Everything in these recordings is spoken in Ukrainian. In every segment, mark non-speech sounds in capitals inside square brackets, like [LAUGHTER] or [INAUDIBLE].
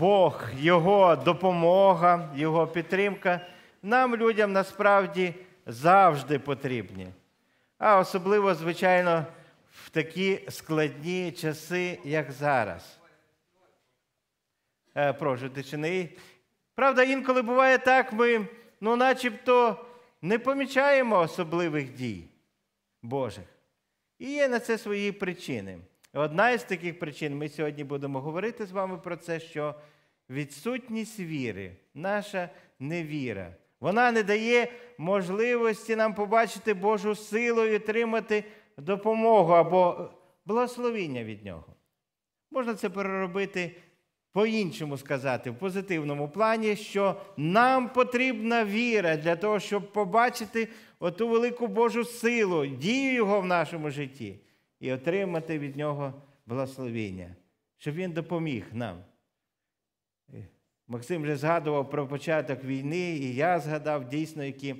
Бог, Його допомога, Його підтримка нам, людям, насправді завжди потрібні. А особливо, звичайно, в такі складні часи, як зараз. Е, прошу, тишини. Правда, інколи буває так, ми, ну, начебто, не помічаємо особливих дій Божих. І є на це свої причини. Одна із таких причин, ми сьогодні будемо говорити з вами про це, що відсутність віри, наша невіра, вона не дає можливості нам побачити Божу силу і отримати допомогу або благословіння від Нього. Можна це переробити по-іншому сказати, в позитивному плані, що нам потрібна віра для того, щоб побачити оту велику Божу силу, дію Його в нашому житті і отримати від Нього благословіння, щоб Він допоміг нам. Максим вже згадував про початок війни, і я згадав дійсно, які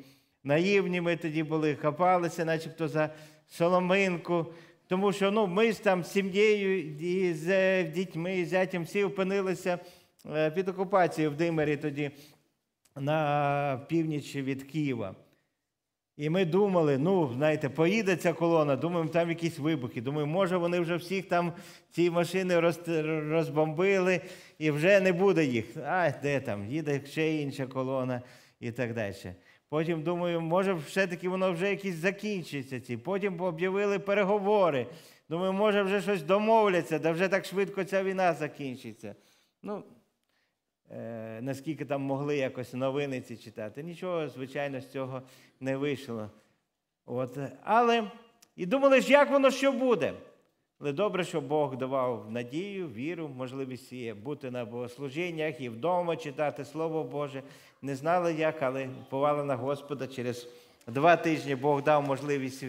наївні ми тоді були, хапалися, начебто за соломинку. Тому що ну, ми ж там з сім'єю і з дітьми, і зятям всі опинилися е, під окупацією в Димирі тоді на північ від Києва. І ми думали, ну, знаєте, поїде ця колона, думаємо, там якісь вибухи. Думаємо, може, вони вже всіх там ці машини розбомбили і вже не буде їх. А де там? Їде ще інша колона і так далі. Потім думаю, може, все-таки воно вже якісь закінчиться. ці. Потім об'явили переговори. Думаю, може, вже щось домовляться, да вже так швидко ця війна закінчиться. Ну, е, наскільки там могли якось новини ці читати. Нічого, звичайно, з цього не вийшло. От. Але і думали ж, як воно що буде. Але добре, що Бог давав надію, віру, можливість бути на богослужіннях і вдома читати Слово Боже. Не знали як, але повали на Господа. Через два тижні Бог дав можливість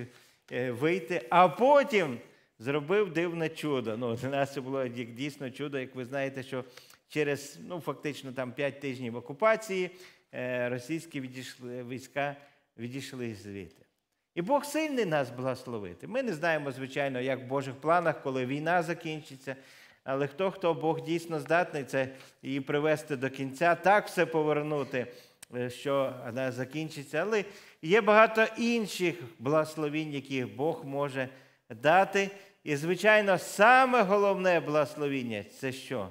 е, вийти, а потім зробив дивне чудо. Ну, Для нас це було дійсно чудо, як ви знаєте, що через ну, фактично там 5 тижнів окупації е, російські відійшли, війська відійшли звідти. І Бог сильний нас благословити. Ми не знаємо, звичайно, як в Божих планах, коли війна закінчиться. Але хто, хто Бог дійсно здатний це її привести до кінця, так все повернути, е, що вона закінчиться. Але є багато інших благословінь, які Бог може дати. І, звичайно, саме головне благословіння це що?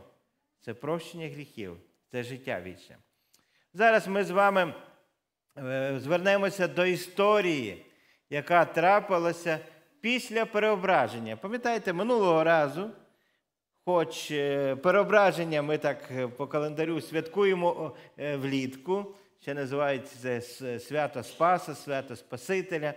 Це прощення гріхів, це життя вічне. Зараз ми з вами е, звернемося до історії яка трапилася після переображення. Пам'ятаєте, минулого разу, хоч е, переображення ми так е, по календарю святкуємо влітку, ще називається це свято Спаса, свято Спасителя.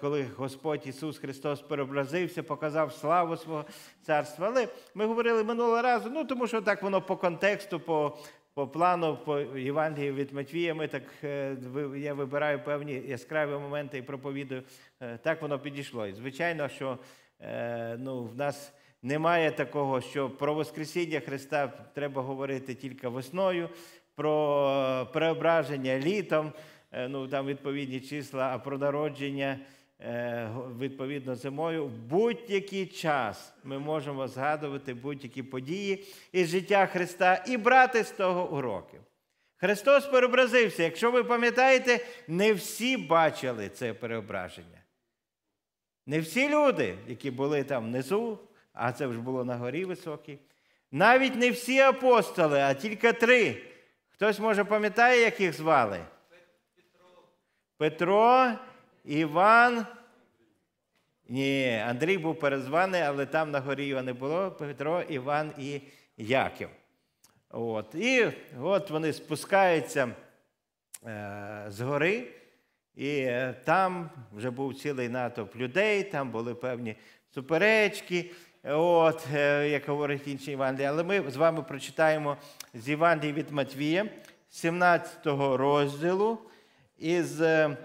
Коли Господь Ісус Христос переобразився, показав славу свого царства. Але ми говорили минулого разу, ну тому що так воно по контексту, по по плану по Євангелію від Матвія, ми так, е, я вибираю певні яскраві моменти і проповідую. Е, так воно підійшло. І звичайно, що е, ну, в нас немає такого, що про Воскресіння Христа треба говорити тільки весною, про преображення літом, ну там відповідні числа, а про народження. Е, відповідно зимою, в будь-який час ми можемо згадувати будь-які події із життя Христа і брати з того уроки. Христос переобразився. Якщо ви пам'ятаєте, не всі бачили це переображення. Не всі люди, які були там внизу, а це вже було на горі високій. Навіть не всі апостоли, а тільки три. Хтось, може, пам'ятає, як їх звали? Петро. Іван. Ні, Андрій був перезваний, але там на горі його не було. Петро, Іван і Яків. От. І от вони спускаються е, з гори, і е, там вже був цілий натовп людей, там були певні суперечки, от, е, як говорить інші Євангелії. Але ми з вами прочитаємо з Євангелії від Матвія, 17 розділу. Із... Е,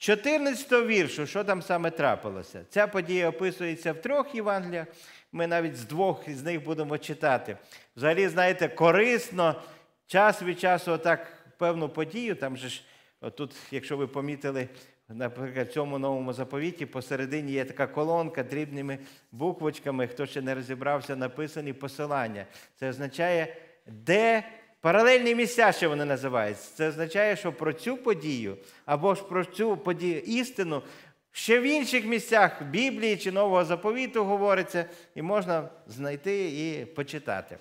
14 віршу, що там саме трапилося? Ця подія описується в трьох Євангеліях. Ми навіть з двох з них будемо читати. Взагалі, знаєте, корисно час від часу отак певну подію. Там же ж, отут, якщо ви помітили, наприклад, в цьому новому заповіті посередині є така колонка дрібними буквочками, хто ще не розібрався, написані посилання. Це означає де паралельні місця, що вони називаються. Це означає, що про цю подію або ж про цю подію істину ще в інших місцях Біблії чи Нового заповіту говориться, і можна знайти і почитати.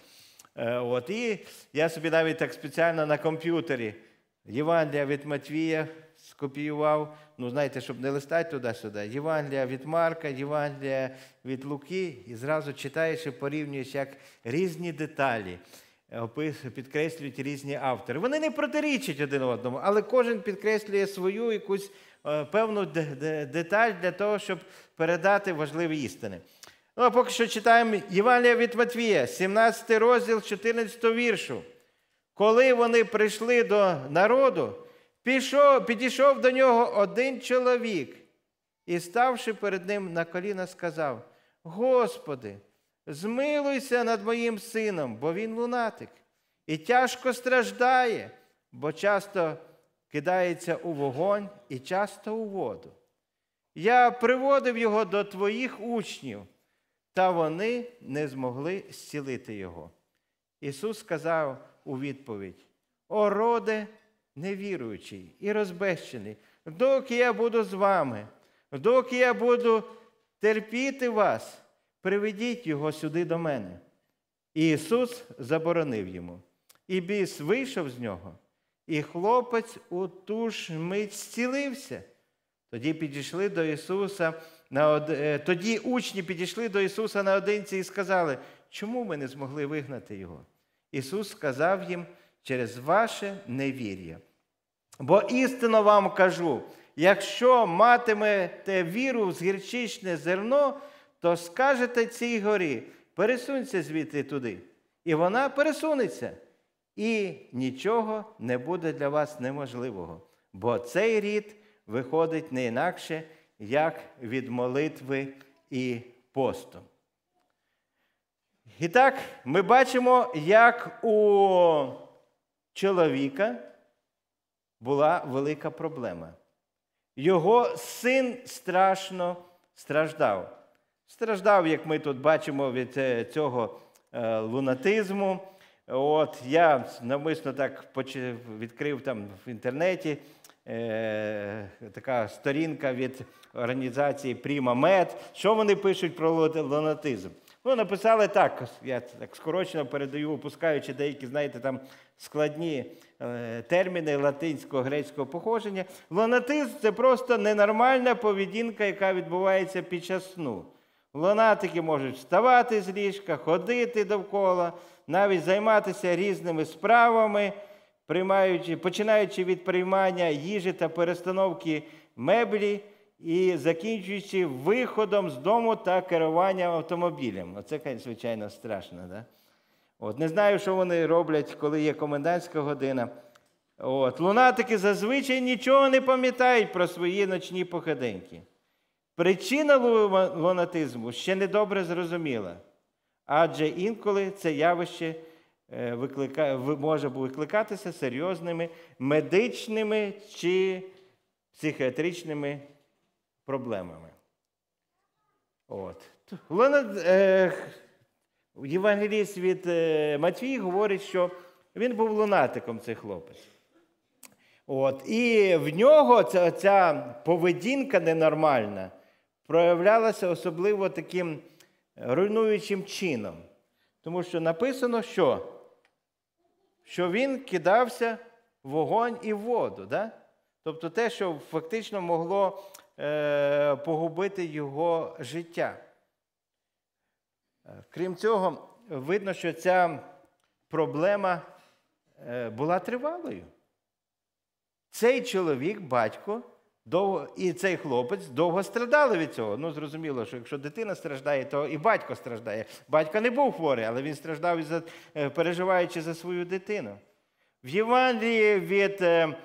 Е, От, І я собі навіть так спеціально на комп'ютері Євангелія від Матвія скопіював. Ну, знаєте, щоб не листати туди-сюди. Євангелія від Марка, Євангелія від Луки, і зразу читаєш і порівнюєш як різні деталі. Опис- Підкреслюють різні автори. Вони не протирічать один одному, але кожен підкреслює свою якусь е, певну де- де- деталь для того, щоб передати важливі істини. Ну, а поки що читаємо Євангелія від Матвія, 17 розділ 14 віршу. Коли вони прийшли до народу, пішов, підійшов до нього один чоловік і, ставши перед ним на коліна, сказав: Господи, змилуйся над моїм сином, бо він лунатик, і тяжко страждає, бо часто кидається у вогонь і часто у воду. Я приводив його до твоїх учнів, та вони не змогли зцілити його. Ісус сказав у відповідь: О, роде невіруючий і розбещений, доки я буду з вами, доки я буду терпіти вас, приведіть його сюди до мене. І Ісус заборонив йому. І біс вийшов з нього, і хлопець у ту ж мить зцілився. Тоді підійшли до Ісуса на од... е, тоді учні підійшли до Ісуса наодинці і сказали, чому ми не змогли вигнати Його? Ісус сказав їм через ваше невір'я. Бо істинно вам кажу, якщо матимете віру з гірчичне зерно, то скажете цій горі, пересунься звідти туди. І вона пересунеться. І нічого не буде для вас неможливого. Бо цей рід виходить не інакше, як від молитви і посту. І так, ми бачимо, як у чоловіка була велика проблема. Його син страшно страждав. Страждав, як ми тут бачимо, від е, цього е, лунатизму. От я навмисно так відкрив там в інтернеті е, така сторінка від організації Med. Що вони пишуть про лунатизм? Ну, написали так, я так скорочено передаю, опускаючи деякі, знаєте, там складні е, терміни латинського грецького походження. Лунатизм це просто ненормальна поведінка, яка відбувається під час сну. Лунатики можуть вставати з ліжка, ходити довкола, навіть займатися різними справами, приймаючи, починаючи від приймання їжі та перестановки меблі і закінчуючи виходом з дому та керуванням автомобілем. Оце, звичайно, страшно. Да? От, не знаю, що вони роблять, коли є комендантська година. От, лунатики зазвичай нічого не пам'ятають про свої ночні походеньки. Причина лу- лунатизму ще не добре зрозуміла, адже інколи це явище е, може викликатися серйозними медичними чи психіатричними проблемами. От. Е... Євангеліст від е, Матвій говорить, що він був лунатиком, цей хлопець. От. І в нього ця, ця поведінка ненормальна проявлялася особливо таким руйнуючим чином. Тому що написано, що, що він кидався в вогонь і в воду. Да? Тобто те, що фактично могло е, погубити його життя. Е, Крім цього, видно, що ця проблема е, була тривалою. Цей чоловік, батько, довго, і цей хлопець довго страдали від цього. Ну, зрозуміло, що якщо дитина страждає, то і батько страждає. Батько не був хворий, але він страждав, е, переживаючи за свою дитину. В Євангелії від е,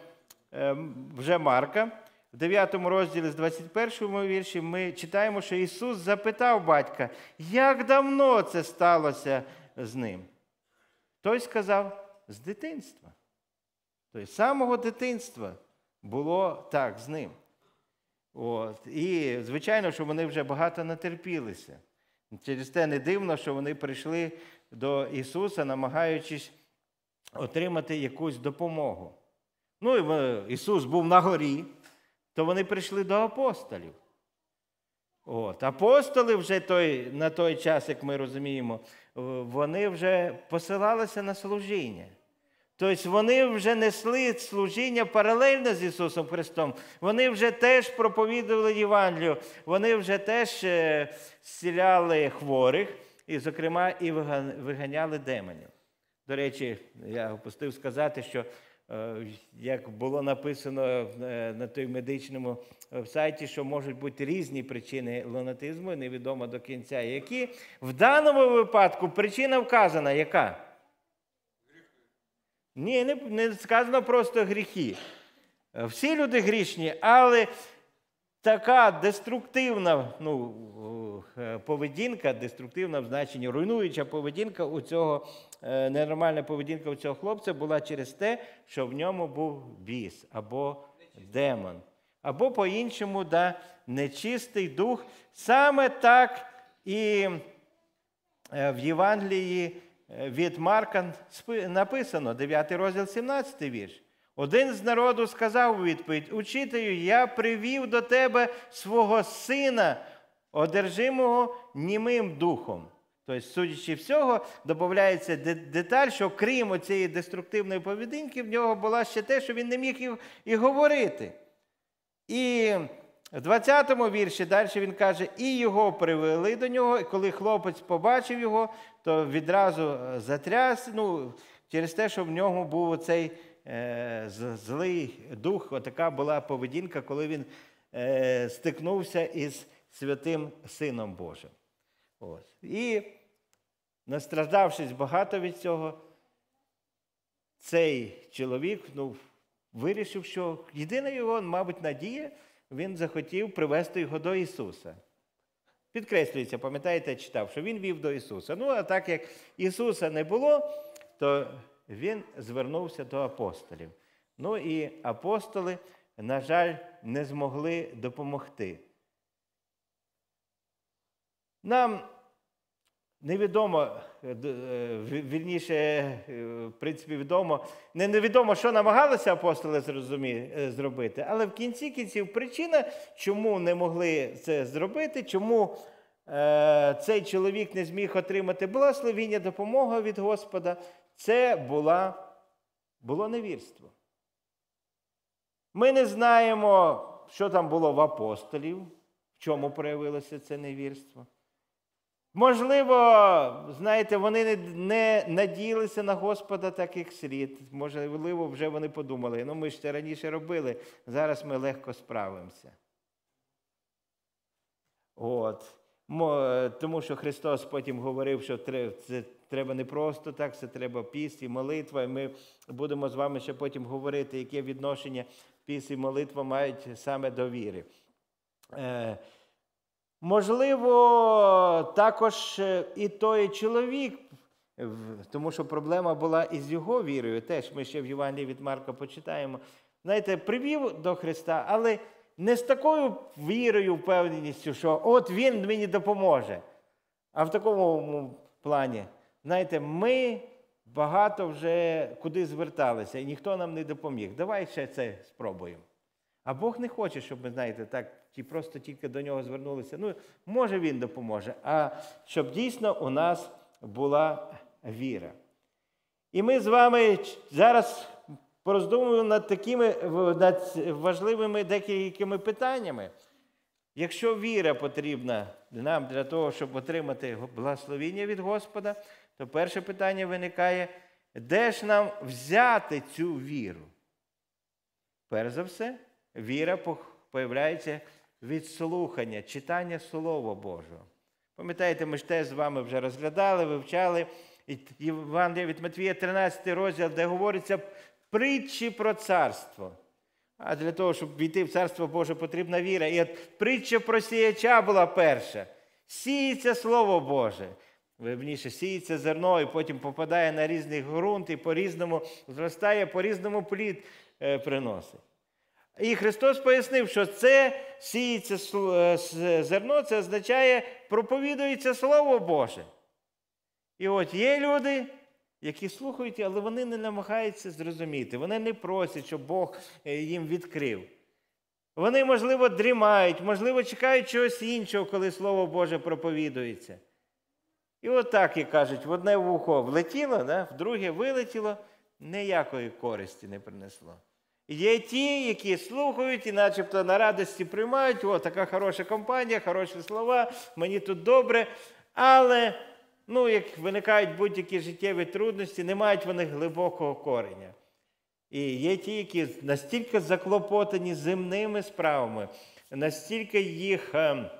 е, вже Марка, в 9 розділі з 21 вірші, ми читаємо, що Ісус запитав батька, як давно це сталося з ним. Той сказав, з дитинства. Тобто, з самого дитинства було так з ним. От. І, звичайно, що вони вже багато натерпілися. Через те не дивно, що вони прийшли до Ісуса, намагаючись отримати якусь допомогу. Ну, і Ісус був на горі, то вони прийшли до апостолів. От. Апостоли вже той, на той час, як ми розуміємо, вони вже посилалися на служіння. Тобто вони вже несли служіння паралельно з Ісусом Христом. Вони вже теж проповідували Євангелію, вони вже теж е, зціляли хворих, і, зокрема, і виганяли демонів. До речі, я опустив сказати, що е, як було написано е, на той медичному сайті, що можуть бути різні причини лунатизму, невідомо до кінця, які в даному випадку причина вказана, яка? Ні, не, не сказано просто гріхи. Всі люди грішні, але така деструктивна ну, е, поведінка, деструктивна в значенні руйнуюча поведінка у цього, е, ненормальна поведінка у цього хлопця була через те, що в ньому був біс або демон. Або по-іншому, да, нечистий дух. Саме так і е, в Євангелії від Марка написано, 9 розділ, 17 вірш. Один з народу сказав у відповідь: Учителю, я привів до тебе свого сина, одержимого німим духом. Тобто, судячи всього, додається деталь, що крім цієї деструктивної поведінки, в нього була ще те, що він не міг і, і говорити. І в 20-му вірші далі він каже, і його привели до нього, і коли хлопець побачив його, то відразу затряс, ну, через те, що в ньому був цей е, злий дух, отака була поведінка, коли він е, стикнувся із святим Сином Божим. Ось. І, настраждавшись багато від цього, цей чоловік ну, вирішив, що єдина його, мабуть, надія він захотів привести його до Ісуса. Підкреслюється, пам'ятаєте, читав, що він вів до Ісуса. Ну, а так як Ісуса не було, то Він звернувся до апостолів. Ну і апостоли, на жаль, не змогли допомогти. Нам Невідомо, е, е, вірніше, е, в принципі, відомо, не невідомо, що намагалися апостоли зробити, але в кінці кінців причина, чому не могли це зробити, чому е, цей чоловік не зміг отримати благословіння, допомога від Господа, це була, було невірство. Ми не знаємо, що там було в апостолів, в чому проявилося це невірство. Можливо, знаєте, вони не, надіялися на Господа так, як слід. Можливо, вже вони подумали, ну ми ж це раніше робили, зараз ми легко справимося. От. Тому що Христос потім говорив, що це треба не просто так, це треба піст і молитва. І ми будемо з вами ще потім говорити, яке відношення піст і молитва мають саме до віри. Можливо, також е, і той чоловік, тому що проблема була із його вірою. Теж ми ще в Євангелії від Марка почитаємо. Знаєте, привів до Христа, але не з такою вірою, впевненістю, що от Він мені допоможе. А в такому плані, знаєте, ми багато вже куди зверталися, і ніхто нам не допоміг. Давай ще це спробуємо. А Бог не хоче, щоб ми, знаєте, так ті просто тільки до нього звернулися. Ну, може він допоможе, а щоб дійсно у нас була віра. І ми з вами зараз пороздумуємо над такими над важливими декількими питаннями. Якщо віра потрібна нам для того, щоб отримати благословіння від Господа, то перше питання виникає, де ж нам взяти цю віру? Перш за все, віра появляється від слухання, читання Слова Божого. Пам'ятаєте, ми ж теж з вами вже розглядали, вивчали Євангелія від Матвія, 13 розділ, де говориться притчі про царство. А для того, щоб війти в царство Боже, потрібна віра. І от притча про сіяча була перша. Сіється Слово Боже. Вибніше, сіється зерно і потім попадає на різний ґрунт і по-різному зростає, по-різному плід е, приносить. І Христос пояснив, що це сіється е, зерно, це означає, проповідується Слово Боже. І от є люди, які слухають, але вони не намагаються зрозуміти. Вони не просять, щоб Бог е, їм відкрив. Вони, можливо, дрімають, можливо, чекають чогось іншого, коли Слово Боже проповідується. І отак, як кажуть, в одне вухо влетіло, да, в друге вилетіло, ніякої користі не принесло. Є ті, які слухають і начебто на радості приймають, о, така хороша компанія, хороші слова, мені тут добре. Але, ну, як виникають будь-які життєві трудності, не мають вони глибокого кореня. І є ті, які настільки заклопотані земними справами, настільки їх е,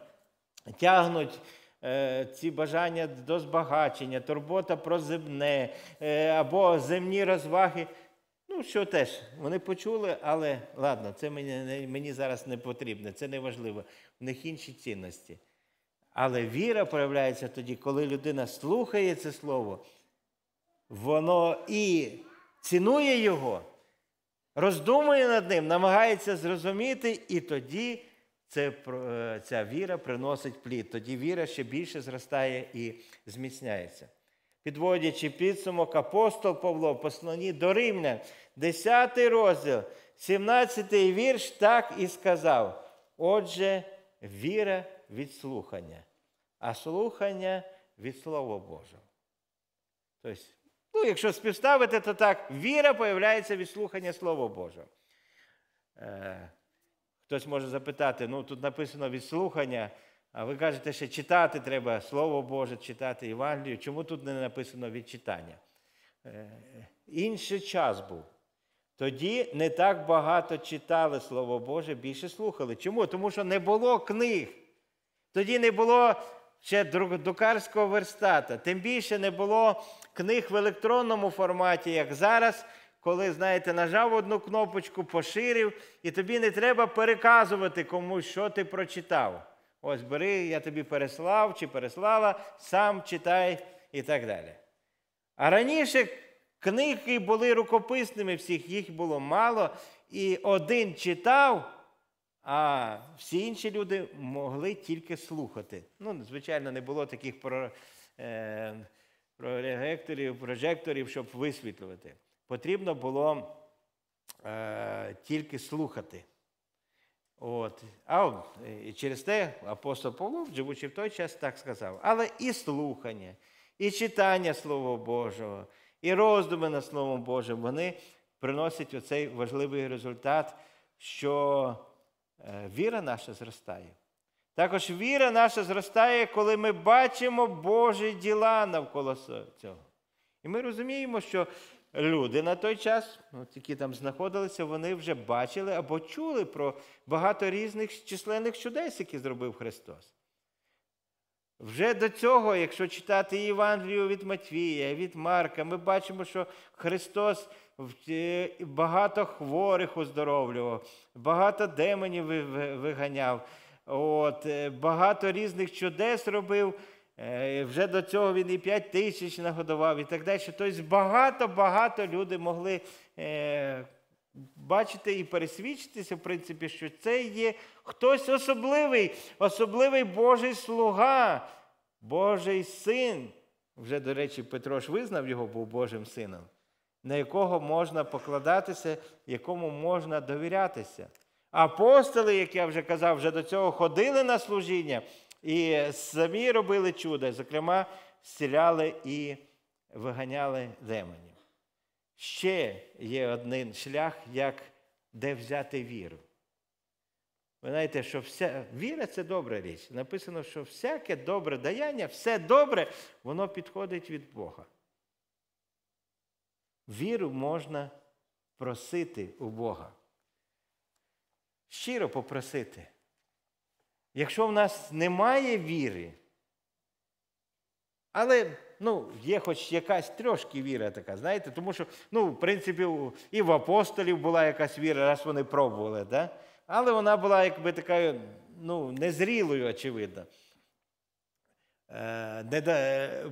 тягнуть е, ці бажання до збагачення, турбота про земне е, або земні розваги. Ну, що теж, вони почули, але ладно, це мені, мені зараз не потрібно, це не важливо. В них інші цінності. Але віра проявляється тоді, коли людина слухає це слово, воно і цінує його, роздумує над ним, намагається зрозуміти, і тоді це, ця віра приносить плід. Тоді віра ще більше зростає і зміцняється. Підводячи підсумок, апостол Павло, в посланні до Римлян, 10 розділ, 17 вірш, так і сказав. Отже, віра від слухання, а слухання від Слова Божого. Тобто, ну, якщо співставити, то так, віра появляється від слухання Слова Божого. Е, Хтось може запитати, ну тут написано від слухання, а ви кажете, що читати треба Слово Боже, читати Євангелію. Чому тут не написано від читання? Е, інший час був. Тоді не так багато читали Слово Боже, більше слухали. Чому? Тому що не було книг. Тоді не було ще друкарського верстата. Тим більше не було книг в електронному форматі, як зараз, коли, знаєте, нажав одну кнопочку, поширив, і тобі не треба переказувати комусь, що ти прочитав. Ось бери, я тобі переслав чи переслала, сам читай і так далі. А раніше книги були рукописними, всіх їх було мало, і один читав, а всі інші люди могли тільки слухати. Ну, звичайно, не було таких про, е, прожекторів, прожекторів, щоб висвітлювати. Потрібно було е, тільки слухати. От. А і через те апостол Павло, живучи в той час, так сказав. Але і слухання, і читання Слова Божого, і роздуми над Словом Божим, вони приносять оцей важливий результат, що е, віра наша зростає. Також віра наша зростає, коли ми бачимо Божі діла навколо цього. І ми розуміємо, що люди на той час, які там знаходилися, вони вже бачили або чули про багато різних численних чудес, які зробив Христос. Вже до цього, якщо читати Євангелію від Матвія, від Марка, ми бачимо, що Христос е, багато хворих оздоровлював, багато демонів виганяв, от, е, багато різних чудес робив. Е, вже до цього він і 5 тисяч нагодував і так далі. Тобто багато-багато люди могли е, бачити і пересвідчитися, в принципі, що це є хтось особливий, особливий Божий слуга, Божий син. Вже, до речі, Петро ж визнав його був Божим сином, на якого можна покладатися, якому можна довірятися. Апостоли, як я вже казав, вже до цього ходили на служіння. І самі робили чудо, зокрема, зціляли і виганяли демонів. Ще є один шлях, як де взяти віру. Ви знаєте, що вся віра це добра річ. Написано, що всяке добре даяння, все добре, воно підходить від Бога. Віру можна просити у Бога. Щиро попросити. Якщо в нас немає віри, але ну, є хоч якась трошки віра така, знаєте, тому що, ну, в принципі, і в апостолів була якась віра, раз вони пробували, да? але вона була якби така ну, незрілою, очевидно. Е,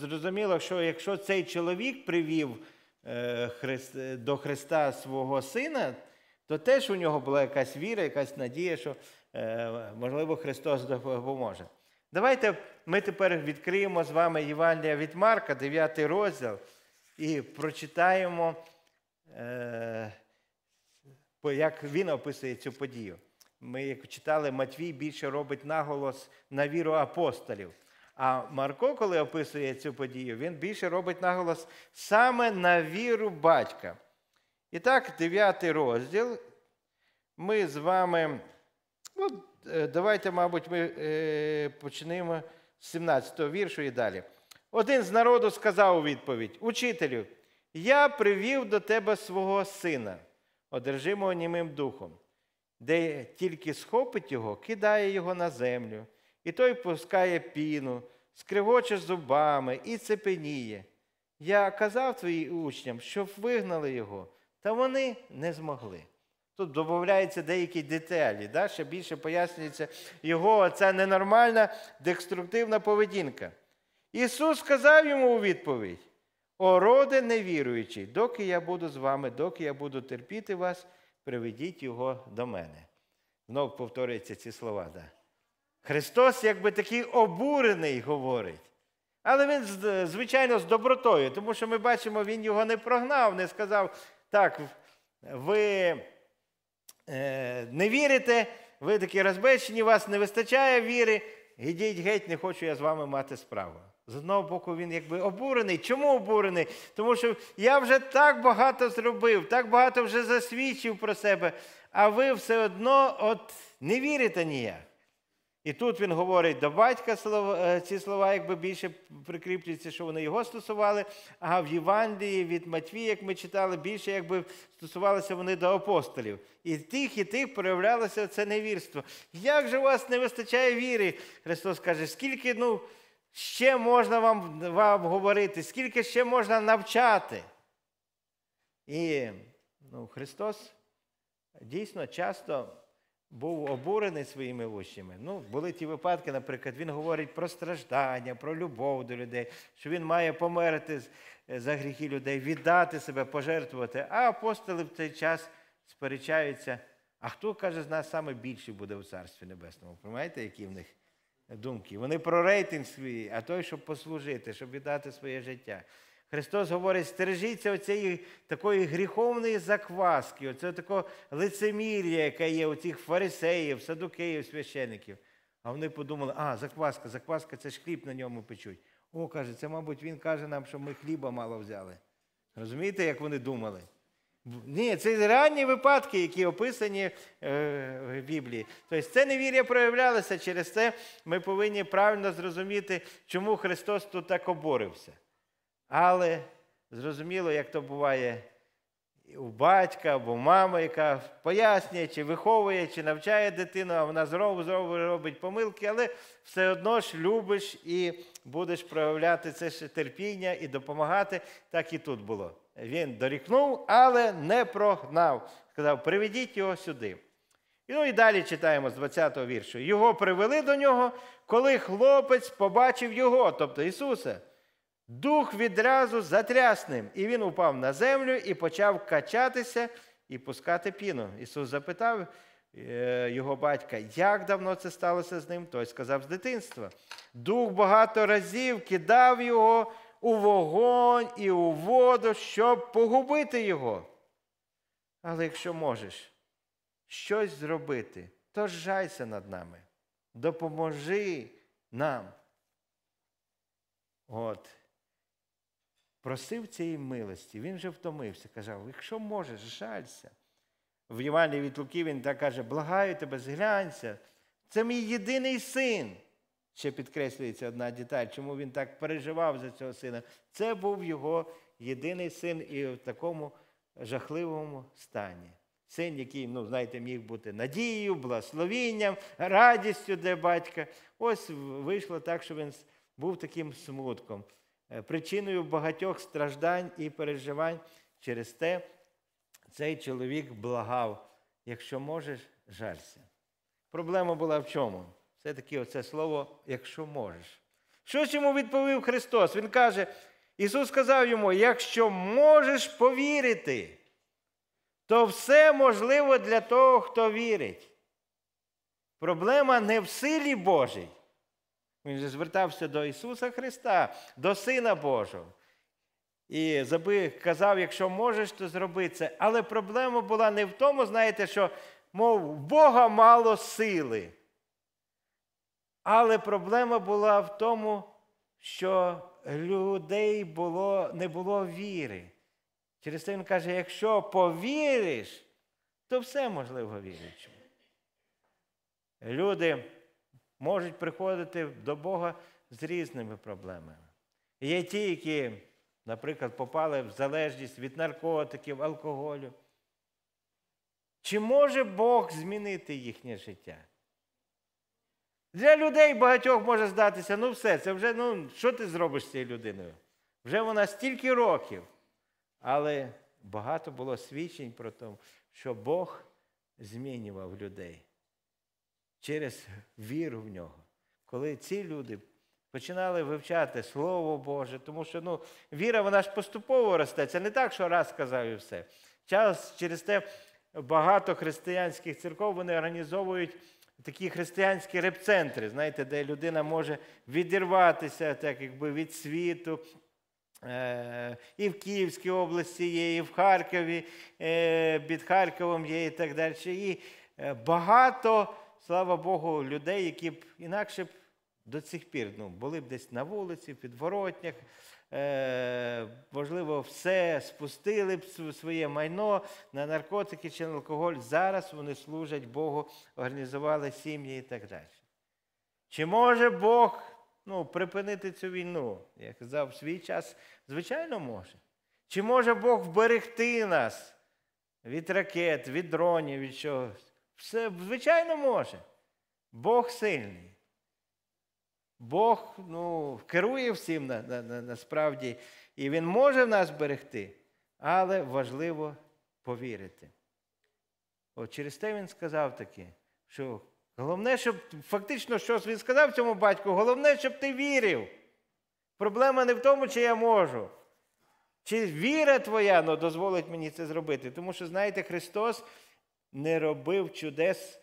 зрозуміло, що якщо цей чоловік привів е, до Христа свого сина, то теж у нього була якась віра, якась надія, що Е, можливо, Христос допоможе. Давайте ми тепер відкриємо з вами Євангелія від Марка, 9 розділ. і прочитаємо, е, як він описує цю подію. Ми, як читали, Матвій більше робить наголос на віру апостолів. А Марко, коли описує цю подію, він більше робить наголос саме на віру батька. І так, дев'ятий розділ. Ми з вами, ну, давайте, мабуть, ми е, почнемо з 17 го віршу і далі. Один з народу сказав у відповідь: Учителю, я привів до тебе свого сина, одержимого німим духом, де тільки схопить його, кидає його на землю, і той пускає піну, скривоче зубами і цепеніє. Я казав твоїм учням, щоб вигнали його, та вони не змогли. Тут додаються деякі деталі, да? ще більше пояснюється його ця ненормальна деструктивна поведінка. Ісус сказав йому у відповідь: О, роде невіруючий, доки я буду з вами, доки я буду терпіти вас, приведіть його до мене. Знов повторюються ці слова. Да? Христос, якби такий обурений, говорить. Але він, звичайно, з добротою, тому що ми бачимо, він його не прогнав, не сказав, так, ви не вірите, ви такі розбечені, вас не вистачає віри, ідіть геть, не хочу я з вами мати справу. З одного боку, він якби обурений. Чому обурений? Тому що я вже так багато зробив, так багато вже засвідчив про себе, а ви все одно от не вірите ніяк. І тут він говорить до батька е, ці слова, якби більше прикріплюються, що вони його стосували. А в Євангелії від Матвія, як ми читали, більше якби стосувалися вони до апостолів. І тих, і тих проявлялося це невірство. Як же у вас не вистачає віри? Христос каже, скільки ну, ще можна вам, вам говорити, скільки ще можна навчати? І ну, Христос дійсно часто був обурений своїми учнями. Ну, Були ті випадки, наприклад, він говорить про страждання, про любов до людей, що він має померти за гріхи людей, віддати себе, пожертвувати. А апостоли в цей час сперечаються. А хто каже з нас саме більший буде у Царстві Небесному? Пам'ятаєте, які в них думки? Вони про рейтинг свій, а той, щоб послужити, щоб віддати своє життя. Христос говорить, стережіться оцієї такої гріховної закваски, оцього такого лицемір'я, яке є у цих фарисеїв, садукеїв, священиків. А вони подумали, а, закваска, закваска це ж хліб на ньому печуть. О, каже, це, мабуть, він каже нам, що ми хліба мало взяли. Розумієте, як вони думали? Ні, це реальні випадки, які описані е, в Біблії. Тобто це невір'я проявлялося, через це ми повинні правильно зрозуміти, чому Христос тут так оборився. Але зрозуміло, як то буває у батька або мама, яка пояснює, чи виховує, чи навчає дитину, а вона знову знову робить помилки, але все одно ж любиш і будеш проявляти це ще терпіння і допомагати. Так і тут було. Він дорікнув, але не прогнав. Сказав, приведіть його сюди. І ну і далі читаємо з 20-го віршу. Його привели до нього, коли хлопець побачив його, тобто Ісуса. Дух відразу затряс ним, і він упав на землю і почав качатися і пускати піну. Ісус запитав е, його батька, як давно це сталося з ним? Той сказав з дитинства. Дух багато разів кидав його у вогонь і у воду, щоб погубити його. Але якщо можеш щось зробити, то жайся над нами, допоможи нам. От просив цієї милості, він вже втомився, казав, якщо можеш, жалься. В Євангелії від Луки він так каже, благаю тебе, зглянься. Це мій єдиний син. Ще підкреслюється одна деталь, чому він так переживав за цього сина. Це був його єдиний син і в такому жахливому стані. Син, який, ну, знаєте, міг бути надією, благословінням, радістю для батька. Ось вийшло так, що він був таким смутком. Е, причиною багатьох страждань і переживань через те цей чоловік благав, якщо можеш, жалься. Проблема була в чому? Все-таки оце слово, якщо можеш. Що йому відповів Христос? Він каже, Ісус сказав йому: якщо можеш повірити, то все можливо для того, хто вірить. Проблема не в силі Божій, він же звертався до Ісуса Христа, до Сина Божого. І заби казав, якщо можеш, то зроби це. Але проблема була не в тому, знаєте, що, мов, в Бога мало сили. Але проблема була в тому, що людей було, не було віри. Через це він каже: якщо повіриш, то все можливо вірячому. Люди можуть приходити до Бога з різними проблемами. Є ті, які, наприклад, попали в залежність від наркотиків, алкоголю. Чи може Бог змінити їхнє життя? Для людей багатьох може здатися, ну все, це вже, ну, що ти зробиш з цією людиною? Вже вона стільки років. Але багато було свідчень про те, що Бог змінював людей через віру в нього. Коли ці люди починали вивчати Слово Боже, тому що ну, віра вона ж поступово росте. Це не так, що раз сказав і все. Час через те багато християнських церков вони організовують такі християнські репцентри, знаєте, де людина може відірватися так, якби від світу. Е, і в Київській області є, і в Харкові е, під Харковом є, і так далі. І е, багато, слава Богу, людей, які б інакше б до цих пір ну, були б десь на вулиці, в підворотнях, можливо, все спустили б своє майно на наркотики чи на алкоголь. Зараз вони служать Богу, організували сім'ї і так далі. Чи може Бог ну, припинити цю війну? Я казав, свій час, звичайно, може. Чи може Бог вберегти нас від ракет, від дронів, від чогось? Все, звичайно, може. Бог сильний. Бог ну, керує всім на, на, на, насправді, і Він може нас берегти, але важливо повірити. От Через те він сказав таке, що головне, щоб фактично, що він сказав цьому батьку, головне, щоб ти вірив. Проблема не в тому, чи я можу. Чи віра твоя ну, дозволить мені це зробити? Тому що, знаєте, Христос не робив чудес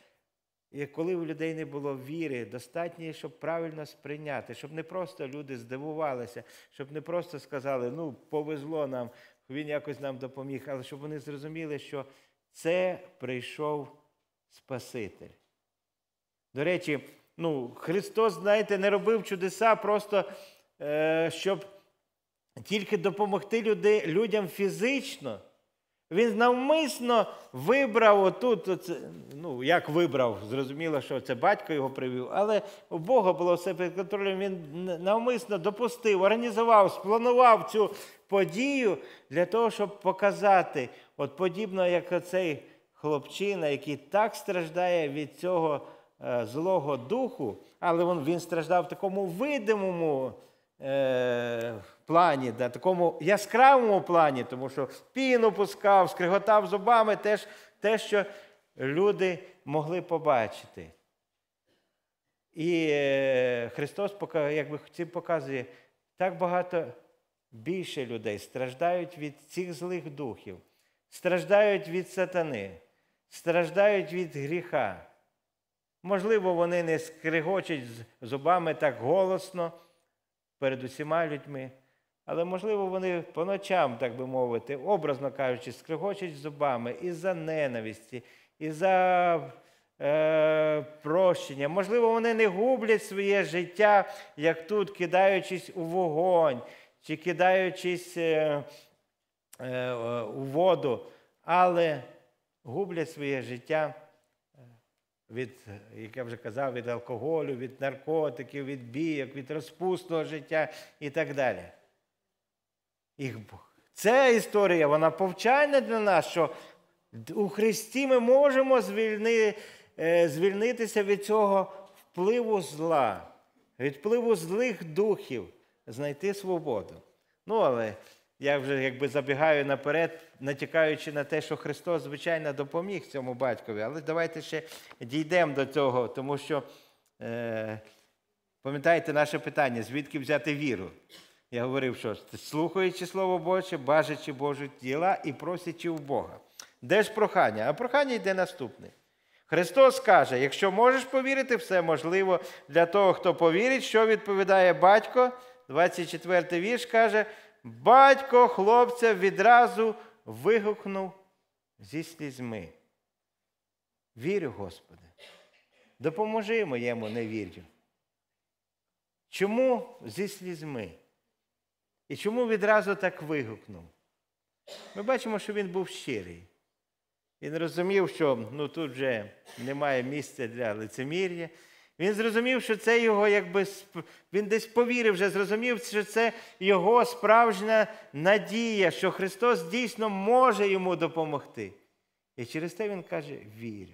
коли у людей не було віри, достатньо, щоб правильно сприйняти, щоб не просто люди здивувалися, щоб не просто сказали, ну, повезло нам, він якось нам допоміг, але щоб вони зрозуміли, що це прийшов Спаситель. До речі, ну, Христос, знаєте, не робив чудеса просто, е, щоб тільки допомогти люди, людям фізично. Він навмисно вибрав отут, оце, ну, як вибрав, зрозуміло, що це батько його привів, але у Бога було все під контролем. Він навмисно допустив, організував, спланував цю подію для того, щоб показати, от подібно, як оцей хлопчина, який так страждає від цього е, злого духу, але він, він страждав в такому видимому. Е, плані, да, такому яскравому плані, тому що піну пускав, скриготав зубами теж те, що люди могли побачити. І е, Христос якби цим показує, так багато більше людей страждають від цих злих духів, страждають від сатани, страждають від гріха. Можливо, вони не скригочуть зубами так голосно перед усіма людьми. Але, можливо, вони по ночам, так би мовити, образно кажучи, скригочуть зубами і за ненависті, і за е, прощення. Можливо, вони не гублять своє життя, як тут, кидаючись у вогонь, чи кидаючись е, е, у воду, але гублять своє життя від, як я вже казав, від алкоголю, від наркотиків, від бійок, від розпусного життя і так далі. І Ця історія, вона повчальна для нас, що у Христі ми можемо звільни, е, звільнитися від цього впливу зла, від впливу злих духів, знайти свободу. Ну, але я вже якби забігаю наперед, натякаючи на те, що Христос, звичайно, допоміг цьому батькові. Але давайте ще дійдемо до цього, тому що, е, пам'ятаєте наше питання, звідки взяти віру? Я говорив, що слухаючи Слово Боже, бажачи Божі діла і просячи в Бога. Де ж прохання? А прохання йде наступне. Христос каже: якщо можеш повірити, все можливо для того, хто повірить, що відповідає батько. 24 й вірш каже, батько хлопця відразу вигукнув зі слізьми. Вірю, Господи, допоможи моєму невір'ю. Чому зі слізьми? І чому відразу так вигукнув? Ми бачимо, що він був щирий. Він розумів, що ну, тут вже немає місця для лицемір'я. Він зрозумів, що це його, якби він десь повірив, вже зрозумів, що це його справжня надія, що Христос дійсно може йому допомогти. І через те він каже: вірю.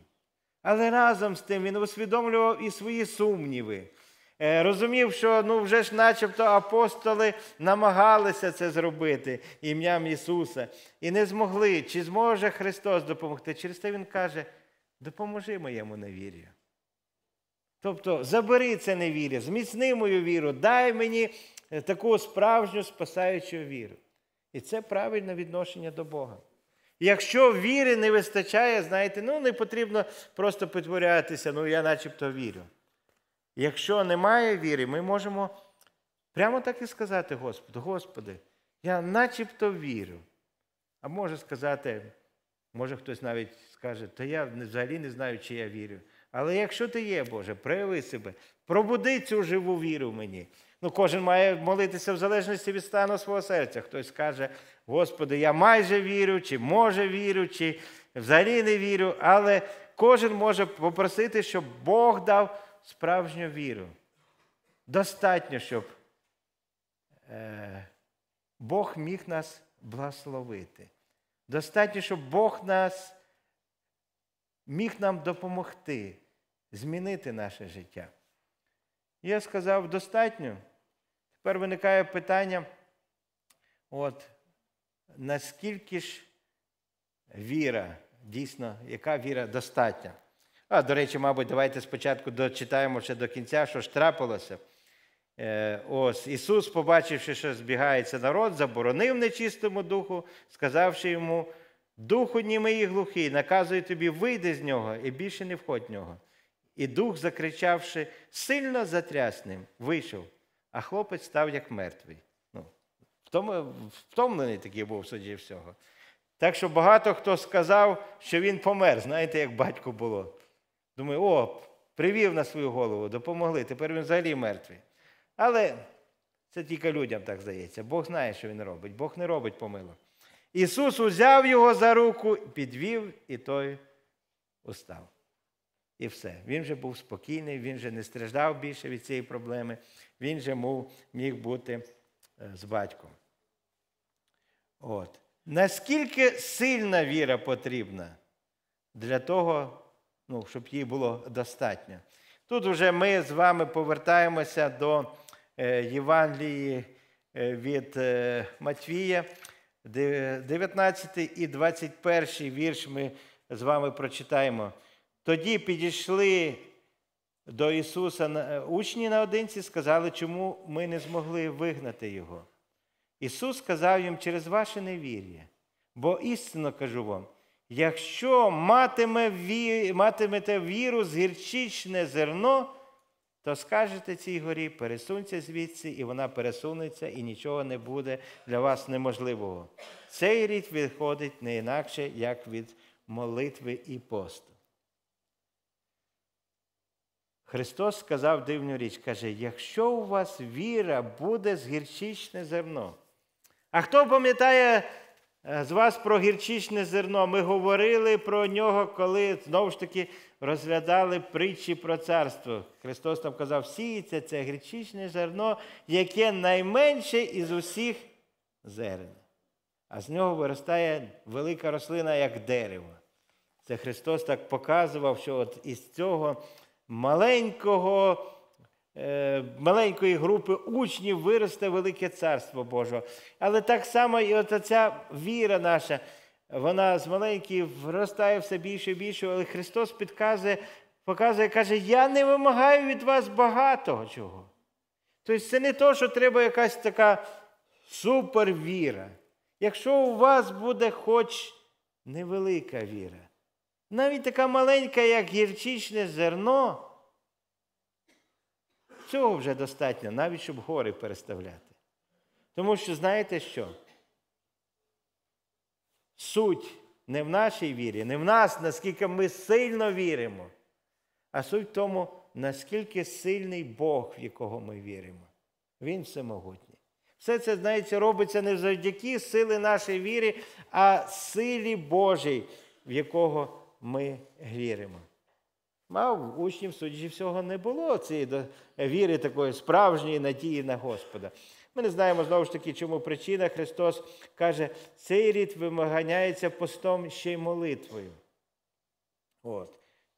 Але разом з тим він усвідомлював і свої сумніви. Е, розумів, що ну, вже ж начебто апостоли намагалися це зробити ім'ям Ісуса і не змогли. Чи зможе Христос допомогти? Через те Він каже, допоможи моєму невір'ю. Тобто забери це невір'я, зміцни мою віру, дай мені е, таку справжню спасаючу віру. І це правильне відношення до Бога. Якщо віри не вистачає, знаєте, ну не потрібно просто підтворятися, ну я начебто вірю. Якщо немає віри, ми можемо прямо так і сказати Господу, Господи, я начебто вірю. А може сказати, може хтось навіть скаже, то я взагалі не знаю, чи я вірю. Але якщо ти є, Боже, прояви себе, пробуди цю живу віру в мені. Ну, Кожен має молитися в залежності від стану свого серця. Хтось скаже, Господи, я майже вірю, чи може вірю, чи взагалі не вірю. Але кожен може попросити, щоб Бог дав справжню віру. Достатньо, щоб е, Бог міг нас благословити. Достатньо, щоб Бог нас міг нам допомогти змінити наше життя. Я сказав, достатньо. Тепер виникає питання, от, наскільки ж віра, дійсно, яка віра достатня? А, до речі, мабуть, давайте спочатку дочитаємо ще до кінця, що ж трапилося. Е, ось Ісус, побачивши, що збігається народ, заборонив нечистому духу, сказавши йому, духу німий і глухий, наказує тобі, вийди з нього і більше не входь в нього. І дух, закричавши, сильно затрясним, вийшов, а хлопець став як мертвий. Ну, Втомлений такий був судді всього. Так що багато хто сказав, що він помер, знаєте, як батько було. Думаю, о, привів на свою голову, допомогли, тепер він взагалі мертвий. Але це тільки людям так здається. Бог знає, що він робить. Бог не робить помилок. Ісус узяв його за руку, підвів, і той устав. І все. Він вже був спокійний, він вже не страждав більше від цієї проблеми, він же міг бути е, з батьком. От. Наскільки сильна віра потрібна для того, ну, щоб їй було достатньо. Тут вже ми з вами повертаємося до е, Євангелії е, від е, Матвія, 19 і 21 вірш ми з вами прочитаємо. Тоді підійшли до Ісуса учні наодинці, сказали, чому ми не змогли вигнати Його. Ісус сказав їм через ваше невір'я, бо істинно кажу вам. Якщо матимете віру з гірчичне зерно, то скажете цій горі, пересунься звідси, і вона пересунеться, і нічого не буде для вас неможливого. Цей рід виходить не інакше, як від молитви і посту. Христос сказав дивну річ, каже, якщо у вас віра буде з гірчичне зерно. А хто пам'ятає з вас про гірчичне зерно. Ми говорили про нього, коли знову ж таки розглядали притчі про царство. Христос там казав, сіється це гірчичне зерно, яке найменше із усіх зерен. А з нього виростає велика рослина, як дерево. Це Христос так показував, що от із цього маленького Е, маленької групи учнів виросте велике царство Боже. Але так само і от ця віра наша, вона з маленької виростає все більше і більше, але Христос підказує, показує, каже, я не вимагаю від вас багатого чого. Тобто це не то, що треба якась така супервіра. Якщо у вас буде хоч невелика віра, навіть така маленька, як гірчичне зерно, Цього вже достатньо, навіть щоб гори переставляти. Тому що знаєте що? Суть не в нашій вірі, не в нас, наскільки ми сильно віримо, а суть в тому, наскільки сильний Бог, в якого ми віримо. Він всемогутній. Все це, знаєте, робиться не завдяки сили нашої віри, а силі Божій, в якого ми віримо. Мав учнів, судячи всього, не було цієї віри такої справжньої надії на Господа. Ми не знаємо знову ж таки, чому причина. Христос каже, цей рід вимаганяється постом ще й молитвою. От.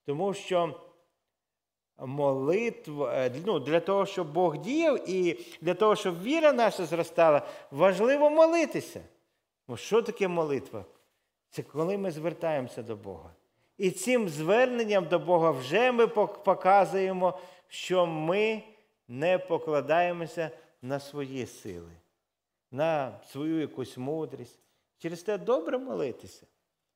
Тому що молитва, е, ну, для того, щоб Бог діяв і для того, щоб віра наша зростала, важливо молитися. Ну, Що таке молитва? Це коли ми звертаємося до Бога. І цим зверненням до Бога вже ми показуємо, що ми не покладаємося на свої сили, на свою якусь мудрість. Через те добре молитися.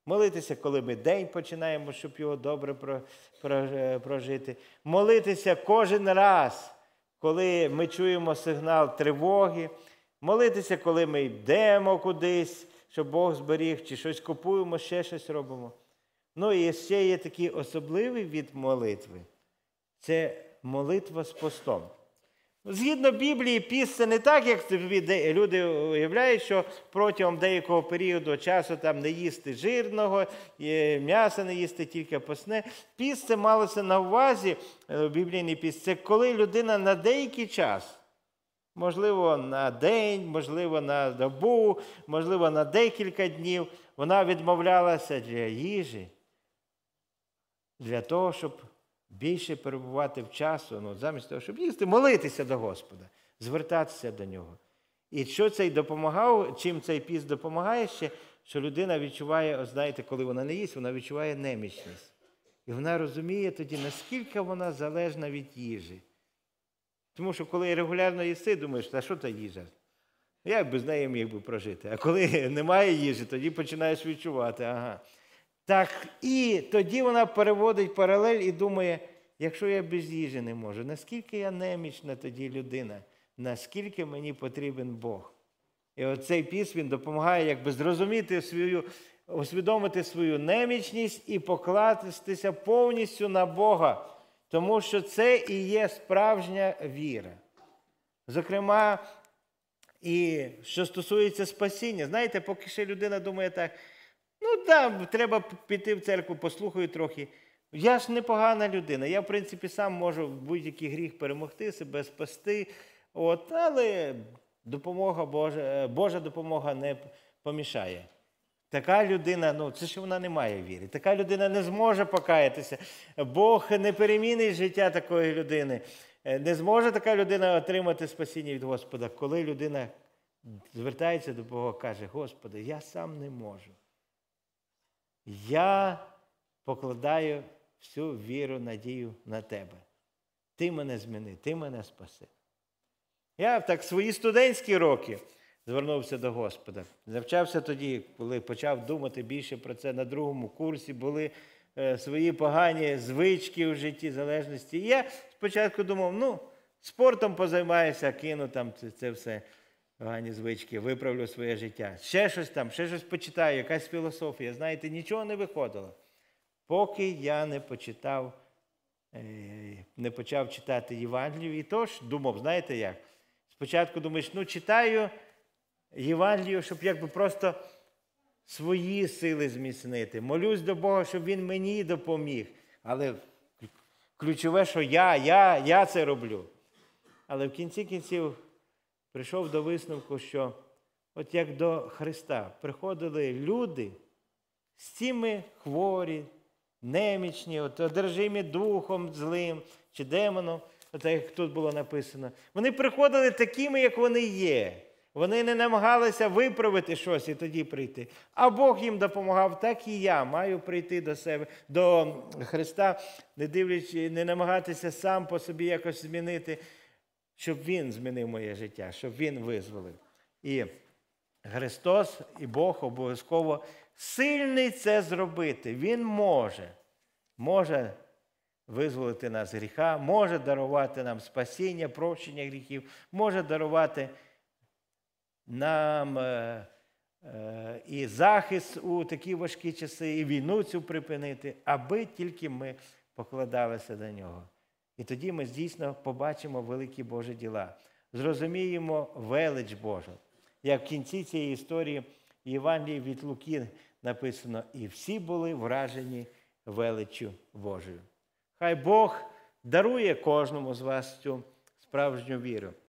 Молитися, коли ми день починаємо, щоб його добре е, прожити. Молитися кожен раз, коли ми чуємо сигнал тривоги. Молитися, коли ми йдемо кудись, щоб Бог зберіг, чи щось купуємо, ще щось робимо. Ну і ще є такий особливий від молитви це молитва з постом. Згідно Біблії, піст це не так, як люди уявляють, що протягом деякого періоду часу там не їсти жирного, м'яса не їсти, тільки посне. Піст це малося на увазі, е, біблійний піст, це коли людина на деякий час, можливо, на день, можливо, на добу, можливо, на декілька днів, вона відмовлялася для їжі, для того, щоб більше перебувати в часу, ну, замість того, щоб їсти, молитися до Господа, звертатися до нього. І що цей допомагав, чим цей піст допомагає ще, що людина відчуває, знаєте, коли вона не їсть, вона відчуває немічність. І вона розуміє тоді, наскільки вона залежна від їжі. Тому що коли регулярно їси, думаєш, а що та їжа? Як без неї міг би прожити? А коли [LAUGHS] немає їжі, тоді починаєш відчувати, ага. Так і тоді вона переводить паралель і думає, якщо я без їжі не можу, наскільки я немічна тоді людина, наскільки мені потрібен Бог. І оцей піс він допомагає якби зрозуміти свою, усвідомити свою немічність і покластися повністю на Бога, тому що це і є справжня віра. Зокрема, і що стосується спасіння, знаєте, поки ще людина думає так. Ну так, треба піти в церкву, послухаю трохи. Я ж непогана людина. Я, в принципі, сам можу будь-який гріх перемогти, себе спасти. От, Але допомога Божа, Божа допомога не помішає. Така людина, ну це ж вона не має віри. Така людина не зможе покаятися. Бог не перемінить життя такої людини. Не зможе така людина отримати спасіння від Господа, коли людина звертається до Бога каже, Господи, я сам не можу. Я покладаю всю віру, надію на тебе. Ти мене зміни, ти мене спаси. Я так свої студентські роки звернувся до Господа. Навчався тоді, коли почав думати більше про це на другому курсі, були е, свої погані звички в житті, залежності. І я спочатку думав, ну, спортом позаймаюся, кину там це, це все погані звички, виправлю своє життя. Ще щось там, ще щось почитаю, якась філософія. Знаєте, нічого не виходило. Поки я не почитав, е, не почав читати Євангелію. І тож думав, знаєте як? Спочатку думаєш, ну читаю Євангелію, щоб якби просто свої сили зміцнити. Молюсь до Бога, щоб Він мені допоміг. Але ключове, що я, я, я це роблю. Але в кінці кінців прийшов до висновку, що от як до Христа приходили люди з цими хворі, немічні, от, одержимі духом злим чи демоном, от як тут було написано, вони приходили такими, як вони є. Вони не намагалися виправити щось і тоді прийти. А Бог їм допомагав, так і я маю прийти до себе, до Христа, не дивлячись, не намагатися сам по собі якось змінити щоб Він змінив моє життя, щоб Він визволив. І Христос і Бог обов'язково сильний це зробити. Він може, може визволити нас з гріха, може дарувати нам спасіння, прощення гріхів, може дарувати нам е, е, і захист у такі важкі часи, і війну цю припинити, аби тільки ми покладалися до нього. І тоді ми дійсно побачимо великі Божі діла, зрозуміємо велич Божу. Як в кінці цієї історії Євангелії від Луки написано, і всі були вражені величчю Божою. Хай Бог дарує кожному з вас цю справжню віру.